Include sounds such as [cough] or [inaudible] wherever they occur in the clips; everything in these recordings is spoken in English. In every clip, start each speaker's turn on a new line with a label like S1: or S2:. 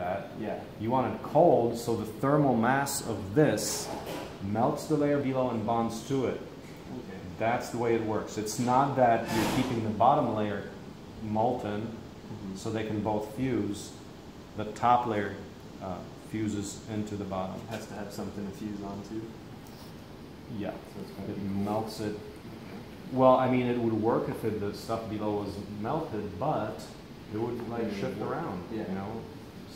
S1: that.
S2: Yeah.
S1: You want it cold so the thermal mass of this melts the layer below and bonds to it.
S2: Okay.
S1: That's the way it works. It's not that you're keeping the bottom layer molten
S2: Mhm.
S1: so they can both fuse. The top layer uh, fuses into the bottom.
S2: It has to have something to fuse onto.
S1: Yeah,
S2: So it's
S1: it melts it. Well, I mean, it would work if it, the stuff below was melted, but it would like shift around,
S2: Yeah.
S1: you know?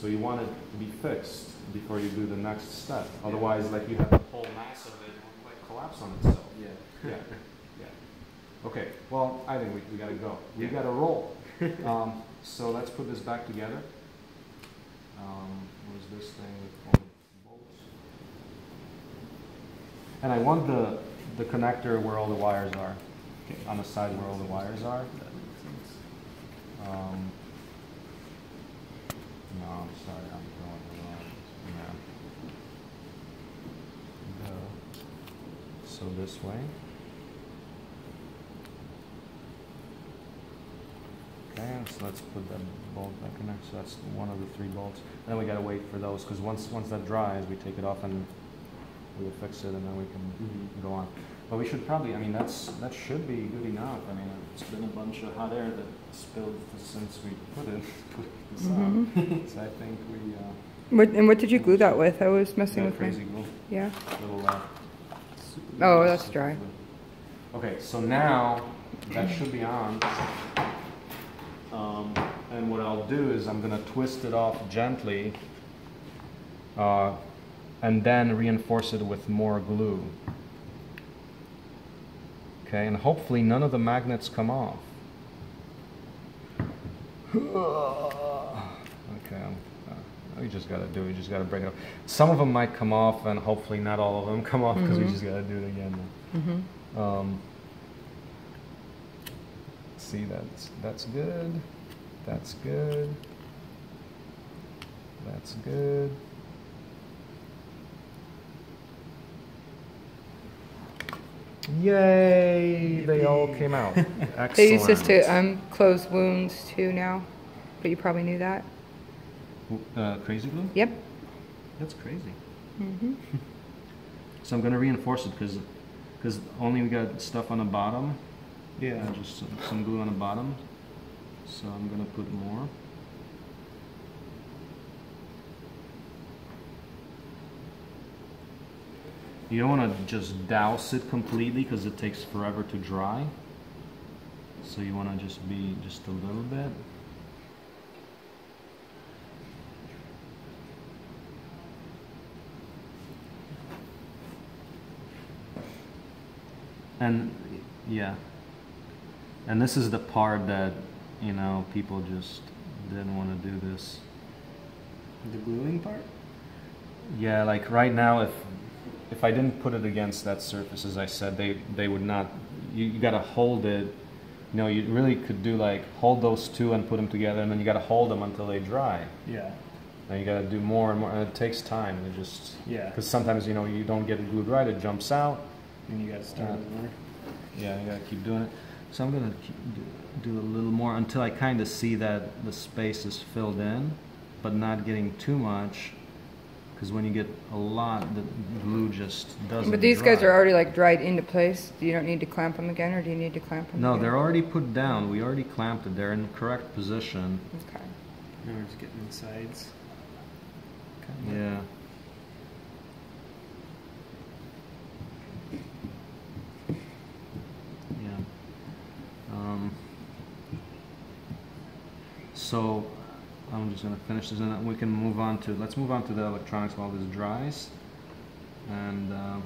S1: So you want it to be fixed before you do the next step.
S2: Yeah.
S1: Otherwise, like you have the whole mass of it will like collapse on itself.
S2: Yeah.
S1: Yeah, [laughs] yeah. Okay, well, I think we, we gotta go. We
S2: Yeah.
S1: gotta roll. [laughs] Um, so let's put this back together. Um, where's this thing with bolts? And I want the, the connector where all the wires are,
S2: Okay.
S1: on the side where all the wires are.
S2: That makes sense.
S1: Um, no, I'm sorry, I'm going wrong. Go. So this way. Okay, so let's put that bolt back in there. So that's one of the three bolts. Then we gotta wait for those, because once, once that dries, we take it off and we will fix it and then we can
S2: Mhm.
S1: go on. But we should probably, I mean, that's, that should be good enough. I mean, it's been a bunch of hot air that spilled since we put it, [laughs] put this on. [laughs] So I think we, uh.
S3: What, and what did you glue that with? I was messing
S1: got
S3: with my.
S1: crazy glue,
S3: Yeah.
S1: little, uh.
S3: Oh, that's dry.
S1: Okay, so now that should be on. Um, and what I'll do is I'm gonna twist it off gently, uh, and then reinforce it with more glue. Okay, and hopefully none of the magnets come off. [sighs] Okay, uh, we just gotta do it. We just gotta break it up. Some of them might come off, and hopefully not all of them come off because we
S3: Mhm.
S1: just gotta do it again.
S3: Mm-hmm.
S1: Um, see, that's that's good. That's good. That's good. Yay! They all came out. [laughs] Excellent.
S3: They use this to um, close wounds too now, but you probably knew that.
S1: Uh, crazy glue?
S3: Yep.
S1: That's crazy.
S3: Mm-hmm. [laughs]
S1: So I'm gonna reinforce it because because only we got stuff on the bottom.
S2: Yeah.
S1: just some, some glue on the bottom. So I'm gonna put more. You don't want to just douse it completely because it takes forever to dry. So you want to just be just a little bit. And yeah. And this is the part that, you know, people just didn't want to do this.
S2: The gluing part?
S1: Yeah, like right now, if if I didn't put it against that surface, as I said, they they would not. You, you got to hold it. You know, you really could do like hold those two and put them together, and then you got to hold them until they dry.
S2: Yeah.
S1: And you got to do more and more, and it takes time. It just
S2: Yeah.
S1: because sometimes you know you don't get it glued right, it jumps out.
S2: And you gotta start
S1: Yeah.
S2: over.
S1: Yeah, you gotta keep doing it. So I'm gonna keep, do, do a little more until I kind of see that the space is filled in, but not getting too much. Because when you get a lot, the glue just doesn't.
S3: But these guys are already like dried into place. You don't need to clamp them again, or do you need to clamp them?
S1: No,
S3: again?
S1: they're already put down. We already clamped it. They're in the correct position.
S3: Okay.
S2: Now we're just getting the sides. Kinda.
S1: Yeah. Yeah. Um, so I'm just gonna finish this and then we can move on to, let's move on to the electronics while this dries. And uh,